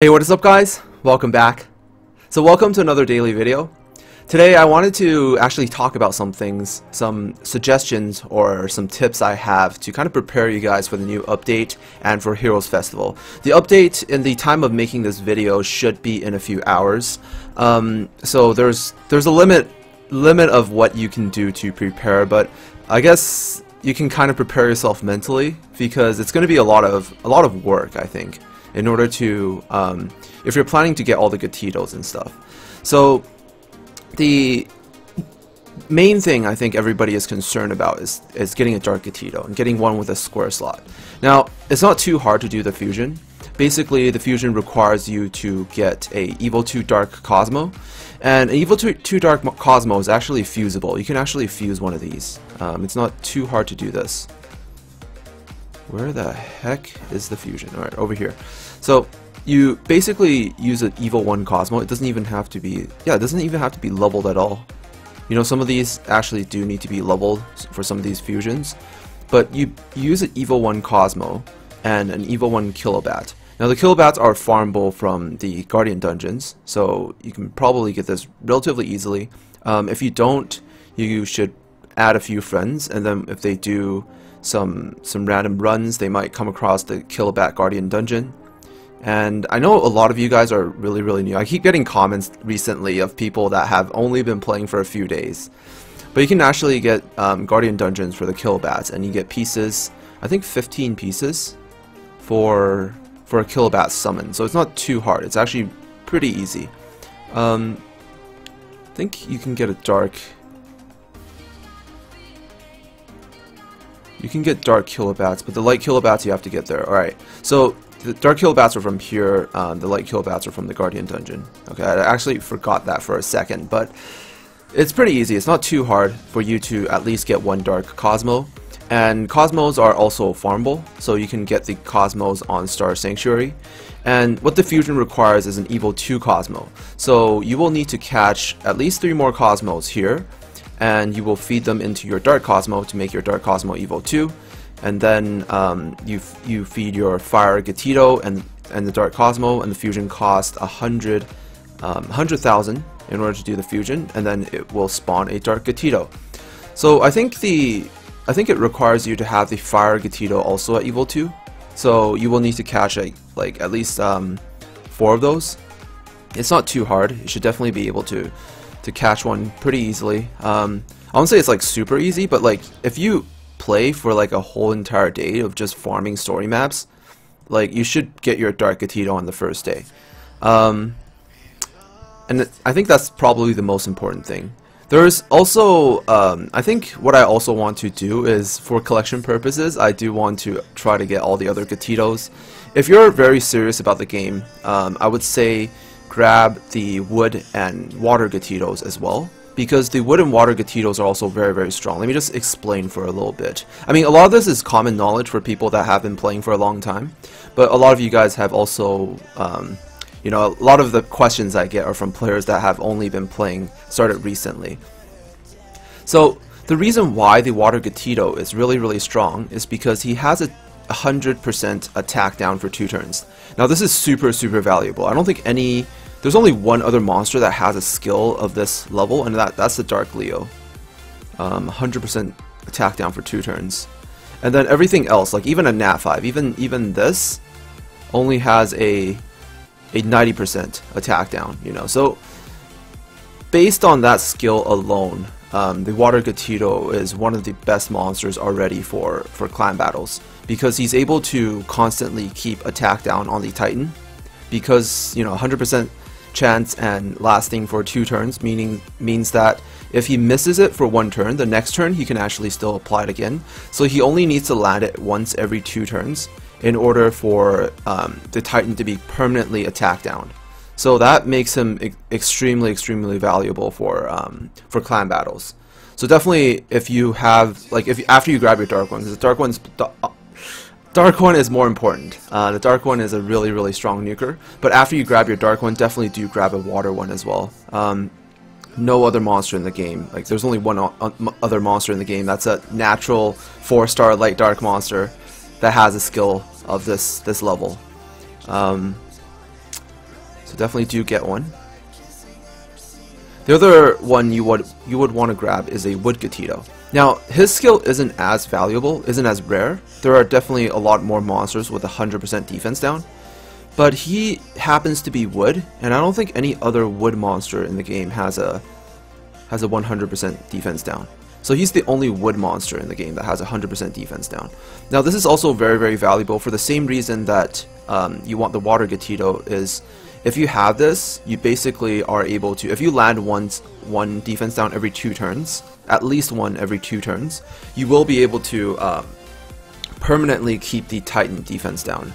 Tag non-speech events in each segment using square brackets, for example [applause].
Hey, what is up guys? Welcome back. So welcome to another daily video. Today I wanted to actually talk about some things, some suggestions or some tips I have to kind of prepare you guys for the new update and for Heroes Festival. The update in the time of making this video should be in a few hours. Um, so there's there's a limit limit of what you can do to prepare, but I guess you can kind of prepare yourself mentally because it's going to be a lot of a lot of work, I think in order to, um, if you're planning to get all the Gatitos and stuff. So the main thing I think everybody is concerned about is, is getting a Dark Gatito and getting one with a square slot. Now, it's not too hard to do the fusion. Basically, the fusion requires you to get a Evo 2 Dark Cosmo, and Evo 2, 2 Dark Cosmo is actually fusible. You can actually fuse one of these. Um, it's not too hard to do this. Where the heck is the fusion? Alright, over here. So, you basically use an Evo 1 Cosmo. It doesn't even have to be... Yeah, it doesn't even have to be leveled at all. You know, some of these actually do need to be leveled for some of these fusions. But you, use an Evo 1 Cosmo and an Evo 1 Kilobat. Now the Kilobats are farmable from the Guardian dungeons, so you can probably get this relatively easily. Um, if you don't, you should add a few friends, and then if they do some some random runs, they might come across the Kilobat Guardian dungeon. And I know a lot of you guys are really, really new. I keep getting comments recently of people that have only been playing for a few days. But you can actually get um, Guardian Dungeons for the Kilobats, and you get pieces, I think 15 pieces, for for a Kilobat summon. So it's not too hard. It's actually pretty easy. Um, I think you can get a Dark You can get dark kilobats, but the light kilobats you have to get there. Alright, so the dark kilobats are from here, um, the light kilobats are from the Guardian Dungeon. Okay, I actually forgot that for a second, but it's pretty easy. It's not too hard for you to at least get one dark Cosmo. And Cosmos are also farmable, so you can get the Cosmos on Star Sanctuary. And what the fusion requires is an Evo 2 Cosmo. So you will need to catch at least three more Cosmos here, and you will feed them into your Dark Cosmo to make your Dark Cosmo Evo 2 and then um, you you feed your Fire Gatito and and the Dark Cosmo and the fusion cost a hundred um, hundred thousand in order to do the fusion and then it will spawn a Dark Gatito so I think the I think it requires you to have the Fire Gatito also at Evo 2 so you will need to catch a, like at least um, four of those. It's not too hard. You should definitely be able to to catch one pretty easily. Um, I won't say it's like super easy, but like if you play for like a whole entire day of just farming story maps, like you should get your Dark Gatito on the first day. Um, and I think that's probably the most important thing. There's also, um, I think what I also want to do is, for collection purposes, I do want to try to get all the other Gatitos. If you're very serious about the game, um, I would say grab the wood and water Gatitos as well because the wood and water Gatitos are also very very strong. Let me just explain for a little bit. I mean a lot of this is common knowledge for people that have been playing for a long time but a lot of you guys have also um, you know a lot of the questions I get are from players that have only been playing started recently. So the reason why the water Gatito is really really strong is because he has a 100% attack down for two turns. Now this is super super valuable. I don't think any there's only one other monster that has a skill of this level and that that's the Dark Leo. 100% um, attack down for two turns. And then everything else, like even a Nat 5, even even this only has a a 90% attack down, you know. So based on that skill alone, um, the Water Gatito is one of the best monsters already for, for clan battles because he's able to constantly keep attack down on the Titan because, you know, 100% chance and lasting for two turns, meaning means that if he misses it for one turn, the next turn he can actually still apply it again. So he only needs to land it once every two turns in order for um, the Titan to be permanently attack down. So that makes him e extremely, extremely valuable for um, for clan battles. So definitely, if you have like if after you grab your dark one, because the dark one's dark one is more important. Uh, the dark one is a really, really strong nuker. But after you grab your dark one, definitely do grab a water one as well. Um, no other monster in the game. Like there's only one other monster in the game. That's a natural four-star light dark monster that has a skill of this this level. Um, So definitely do get one. The other one you would you would want to grab is a Wood Gatito. Now, his skill isn't as valuable, isn't as rare. There are definitely a lot more monsters with 100% defense down. But he happens to be wood, and I don't think any other wood monster in the game has a has a 100% defense down. So he's the only wood monster in the game that has 100% defense down. Now this is also very very valuable for the same reason that um, you want the water Gatito is if you have this, you basically are able to, if you land once one defense down every two turns, at least one every two turns, you will be able to um, permanently keep the Titan defense down.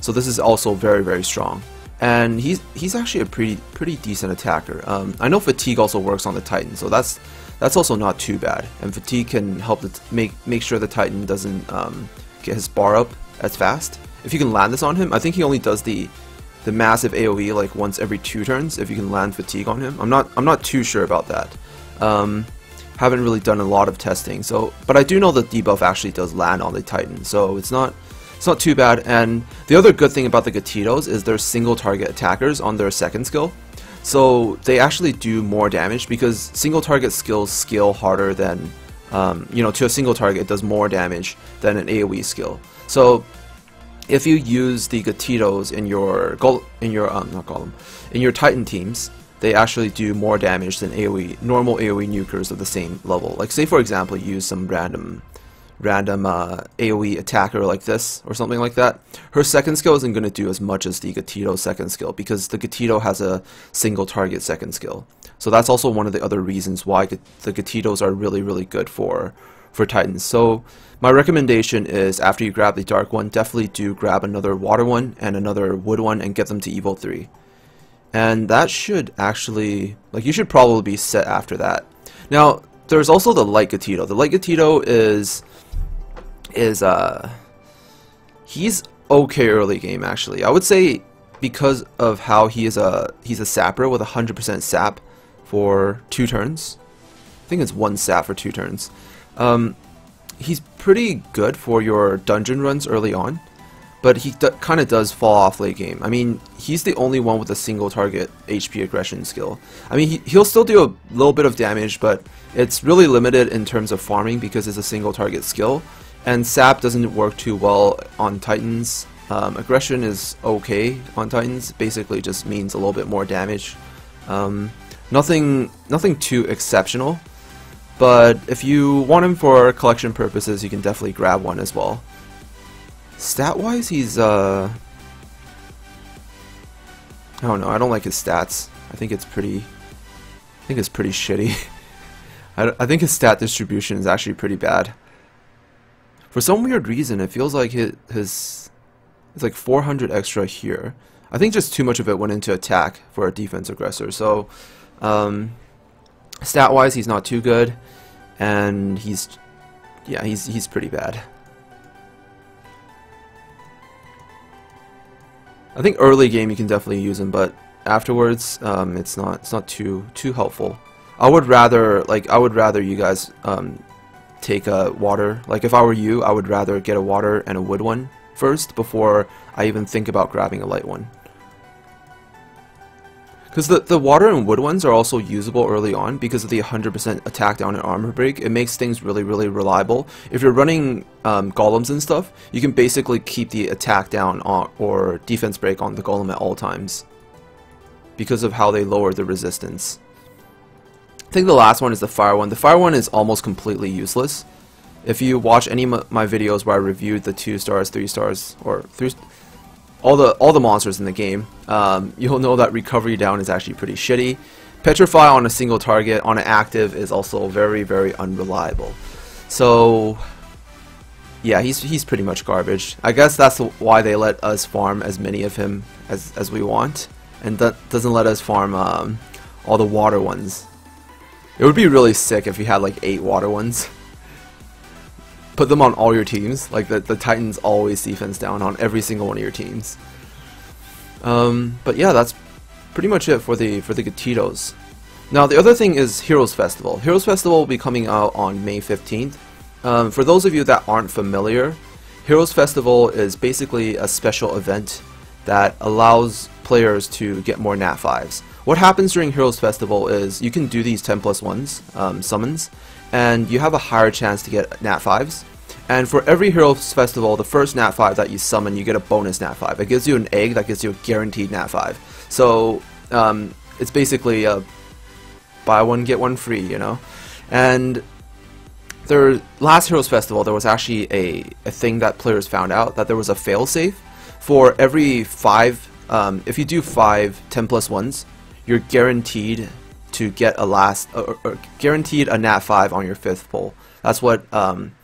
So this is also very very strong. And he's he's actually a pretty pretty decent attacker. Um, I know fatigue also works on the Titan, so that's that's also not too bad. And fatigue can help make make sure the Titan doesn't um, get his bar up as fast. If you can land this on him, I think he only does the the massive AOE like once every two turns if you can land fatigue on him. I'm not I'm not too sure about that. Um, haven't really done a lot of testing. So, but I do know the debuff actually does land on the Titan, so it's not it's not too bad. And the other good thing about the Gatitos is they're single target attackers on their second skill. So they actually do more damage because single target skills scale harder than, um, you know, to a single target it does more damage than an AoE skill. So if you use the Gatitos in your in your um, not Golem, in your Titan teams, they actually do more damage than AoE normal AoE nukers of the same level. Like say for example, you use some random random uh, AoE attacker like this or something like that. Her second skill isn't going to do as much as the Gatito second skill because the Gatito has a single target second skill. So that's also one of the other reasons why the Gatitos are really really good for for Titans. So my recommendation is after you grab the dark one, definitely do grab another water one and another wood one and get them to Evo 3. And that should actually, like you should probably be set after that. Now, there's also the light Gatito. The light Gatito is, is, uh, he's okay early game actually. I would say because of how he is a, he's a sapper with 100% sap for two turns. I think it's one sap for two turns. Um, he's pretty good for your dungeon runs early on, but he kind of does fall off late game. I mean, he's the only one with a single target HP aggression skill. I mean, he, he'll still do a little bit of damage, but it's really limited in terms of farming because it's a single target skill. And Sap doesn't work too well on Titans. Um, aggression is okay on Titans, basically just means a little bit more damage. Um, nothing, nothing too exceptional. But if you want him for collection purposes, you can definitely grab one as well. Stat-wise, he's, uh... I don't know, I don't like his stats. I think it's pretty... I think it's pretty shitty. [laughs] I, I think his stat distribution is actually pretty bad. For some weird reason, it feels like his, his it's like 400 extra here. I think just too much of it went into attack for a defense aggressor. So, um, Stat-wise, he's not too good, and he's, yeah, he's he's pretty bad. I think early game you can definitely use him, but afterwards, um, it's not it's not too too helpful. I would rather like I would rather you guys um, take a water. Like if I were you, I would rather get a water and a wood one first before I even think about grabbing a light one. Because the, the water and wood ones are also usable early on because of the 100% attack down and armor break. It makes things really, really reliable. If you're running um, golems and stuff, you can basically keep the attack down on, or defense break on the golem at all times. Because of how they lower the resistance. I think the last one is the fire one. The fire one is almost completely useless. If you watch any of my videos where I reviewed the 2 stars, 3 stars, or 3 all the all the monsters in the game, um, you'll know that recovery down is actually pretty shitty. Petrify on a single target on an active is also very very unreliable. So yeah, he's he's pretty much garbage. I guess that's why they let us farm as many of him as as we want, and that doesn't let us farm um, all the water ones. It would be really sick if you had like eight water ones [laughs] put them on all your teams. Like the, the Titans always defense down on every single one of your teams. Um, but yeah, that's pretty much it for the for the Gatitos. Now the other thing is Heroes Festival. Heroes Festival will be coming out on May 15th. Um, for those of you that aren't familiar, Heroes Festival is basically a special event that allows players to get more Nat 5s. What happens during Heroes Festival is you can do these 10 plus 1s, um, summons, and you have a higher chance to get Nat 5s. And for every Heroes Festival, the first Nat 5 that you summon, you get a bonus Nat 5. It gives you an egg that gives you a guaranteed Nat 5. So um, it's basically a buy one, get one free, you know? And their last Heroes Festival, there was actually a, a thing that players found out, that there was a failsafe for every five, um, if you do five 10 plus 1s, you're guaranteed to get a last, or, or guaranteed a nat 5 on your fifth pull. That's what um,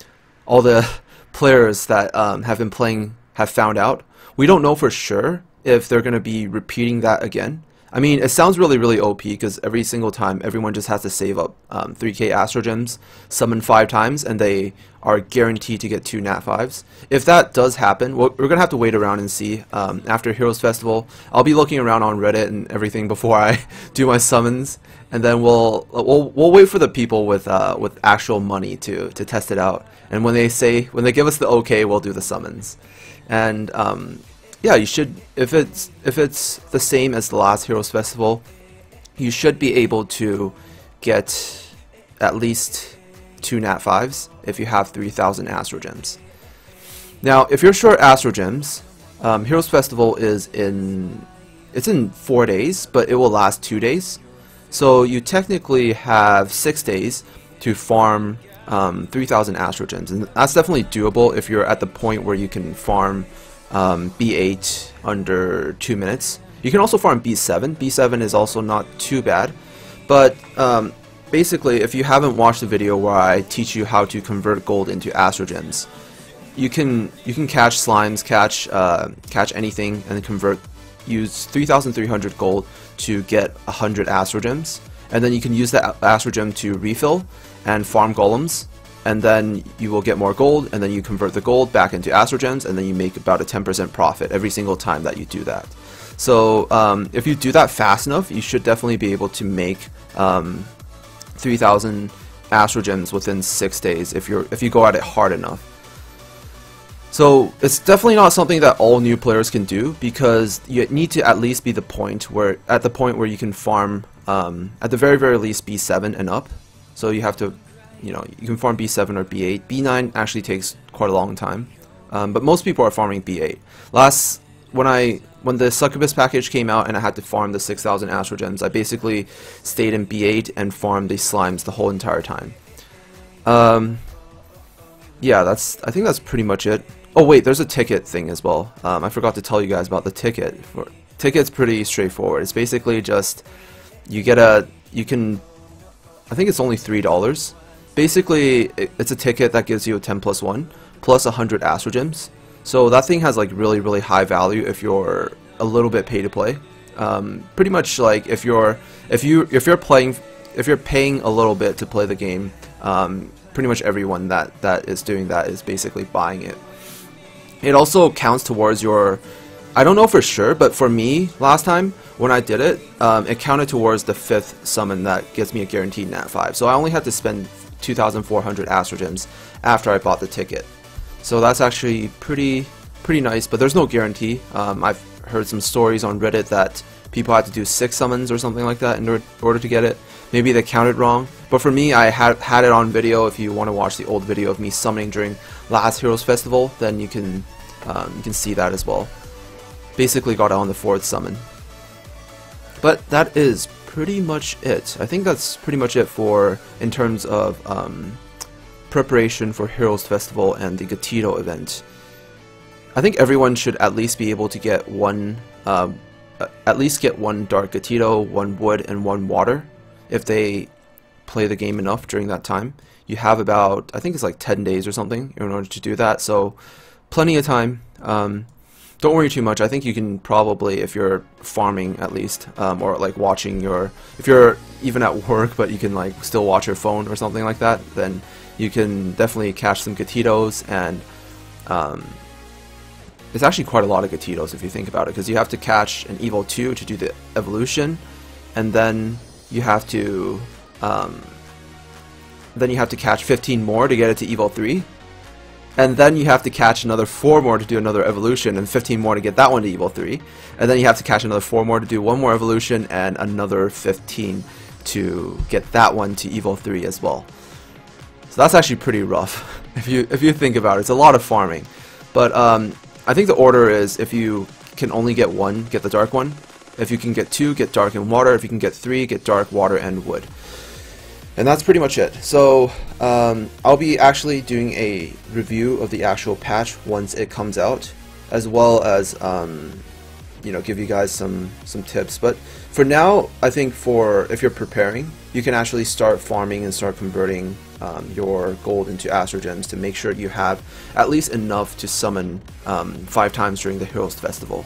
all the [laughs] players that um, have been playing have found out. We don't know for sure if they're going to be repeating that again. I mean, it sounds really, really OP because every single time everyone just has to save up um, 3k Astro Gems, summon 5 times, and they are guaranteed to get 2 Nat 5s. If that does happen, we're, we're going to have to wait around and see. Um, after Heroes Festival, I'll be looking around on Reddit and everything [laughs] before I do my summons, and then we'll we'll, we'll wait for the people with uh, with actual money to, to test it out. And when they say, when they give us the okay, we'll do the summons. And um, yeah, you should if it's if it's the same as the last Heroes Festival, you should be able to get at least two Nat 5s if you have 3,000 Astro Gems. Now, if you're short Astro Gems, um, Heroes Festival is in it's in four days, but it will last two days. So you technically have six days to farm um, 3,000 Astro Gems, and that's definitely doable if you're at the point where you can farm um, B8 under 2 minutes. You can also farm B7. B7 is also not too bad. But um, basically, if you haven't watched the video where I teach you how to convert gold into Astro Gems, you can you can catch slimes, catch uh, catch anything, and convert. Use 3,300 gold to get 100 Astro Gems, and then you can use that Astro Gem to refill and farm golems and then you will get more gold, and then you convert the gold back into Astro Gems, and then you make about a 10% profit every single time that you do that. So um, if you do that fast enough, you should definitely be able to make um, 3,000 Astro Gems within six days if you're if you go at it hard enough. So it's definitely not something that all new players can do because you need to at least be the point where at the point where you can farm um, at the very very least B7 and up. So you have to you know, you can farm B7 or B8. B9 actually takes quite a long time, um, but most people are farming B8. Last when I when the Succubus package came out and I had to farm the 6,000 Astro Gems, I basically stayed in B8 and farmed the slimes the whole entire time. Um, yeah, that's I think that's pretty much it. Oh wait, there's a ticket thing as well. Um, I forgot to tell you guys about the ticket. For, ticket's pretty straightforward. It's basically just you get a you can I think it's only three dollars basically it's a ticket that gives you a 10 plus 1 plus 100 Astro Gems. So that thing has like really really high value if you're a little bit pay to play. Um, pretty much like if you're if you if you're playing if you're paying a little bit to play the game, um, pretty much everyone that that is doing that is basically buying it. It also counts towards your I don't know for sure, but for me last time when I did it, um, it counted towards the fifth summon that gives me a guaranteed nat 5. So I only had to spend 2,400 Astro Gems after I bought the ticket. So that's actually pretty pretty nice, but there's no guarantee. Um, I've heard some stories on Reddit that people had to do six summons or something like that in order to get it. Maybe they counted wrong, but for me, I had had it on video. If you want to watch the old video of me summoning during last Heroes Festival, then you can um, you can see that as well. Basically, got it on the fourth summon. But that is pretty much it. I think that's pretty much it for in terms of um, preparation for Heroes Festival and the Gatito event. I think everyone should at least be able to get one, uh, at least get one Dark Gatito, one Wood, and one Water if they play the game enough during that time. You have about, I think it's like 10 days or something in order to do that, so plenty of time. Um, don't worry too much. I think you can probably, if you're farming at least, um, or like watching your, if you're even at work but you can like still watch your phone or something like that, then you can definitely catch some Gatitos and um, it's actually quite a lot of Gatitos if you think about it, because you have to catch an evo 2 to do the evolution, and then you have to, um, then you have to catch 15 more to get it to evo 3, and then you have to catch another 4 more to do another evolution, and 15 more to get that one to evo 3, and then you have to catch another 4 more to do one more evolution, and another 15 to get that one to evo 3 as well. So that's actually pretty rough, [laughs] if you if you think about it. It's a lot of farming. But um, I think the order is if you can only get one, get the dark one. If you can get two, get dark and water. If you can get three, get dark, water, and wood. And that's pretty much it. So um, I'll be actually doing a review of the actual patch once it comes out, as well as um, you know give you guys some some tips. But for now, I think for if you're preparing, you can actually start farming and start converting um, your gold into Astro Gems to make sure you have at least enough to summon um, five times during the Heroes Festival.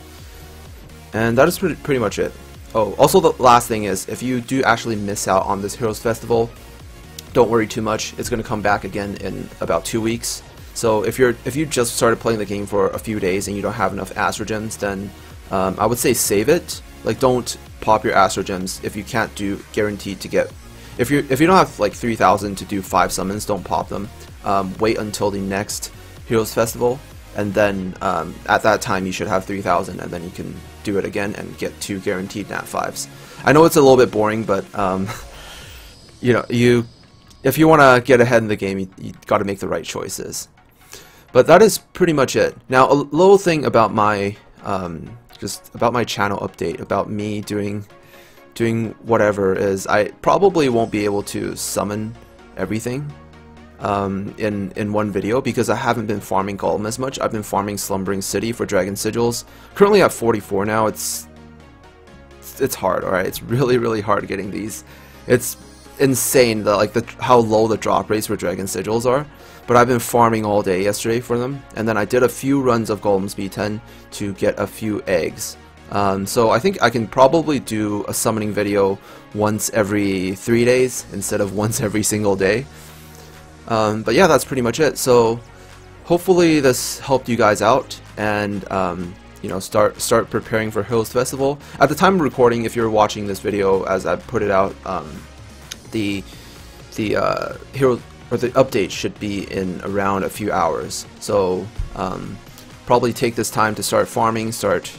And that is pretty, pretty much it. Oh, also the last thing is, if you do actually miss out on this Heroes Festival, don't worry too much. It's going to come back again in about two weeks. So if you're if you just started playing the game for a few days and you don't have enough Astro Gems, then um, I would say save it. Like don't pop your Astro Gems if you can't do guaranteed to get. If you if you don't have like 3,000 to do five summons, don't pop them. Um, wait until the next Heroes Festival, and then um, at that time you should have 3,000, and then you can do it again and get two guaranteed nat fives. I know it's a little bit boring, but um, [laughs] you know you if you want to get ahead in the game, you, you got to make the right choices. But that is pretty much it. Now, a little thing about my um, just about my channel update, about me doing doing whatever is I probably won't be able to summon everything um, in in one video because I haven't been farming Golem as much. I've been farming Slumbering City for Dragon Sigils. Currently at 44 now. It's it's hard. All right, it's really really hard getting these. It's insane the like the how low the drop rates for Dragon Sigils are. But I've been farming all day yesterday for them, and then I did a few runs of Golem's B10 to get a few eggs. Um, so I think I can probably do a summoning video once every three days instead of once every single day. Um, but yeah, that's pretty much it. So hopefully this helped you guys out, and um, you know start start preparing for Heroes Festival. At the time of recording, if you're watching this video as I put it out, um, the the uh, hero or the update should be in around a few hours. So um, probably take this time to start farming, start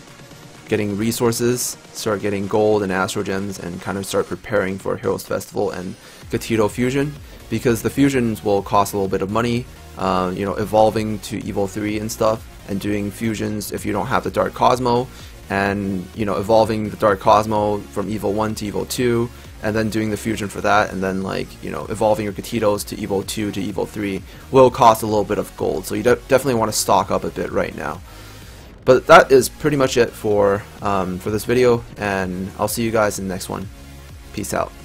getting resources, start getting gold and astro gems, and kind of start preparing for Heroes Festival and Gatito Fusion because the fusions will cost a little bit of money. Uh, you know, evolving to Evo 3 and stuff, and doing fusions if you don't have the Dark Cosmo, and you know, evolving the Dark Cosmo from Evo 1 to Evo 2, and then doing the fusion for that, and then like you know evolving your Gatitos to Evo 2 to Evo 3 will cost a little bit of gold. So you de definitely want to stock up a bit right now. But that is pretty much it for um, for this video, and I'll see you guys in the next one. Peace out.